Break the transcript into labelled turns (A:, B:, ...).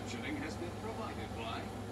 A: captioning has been provided. By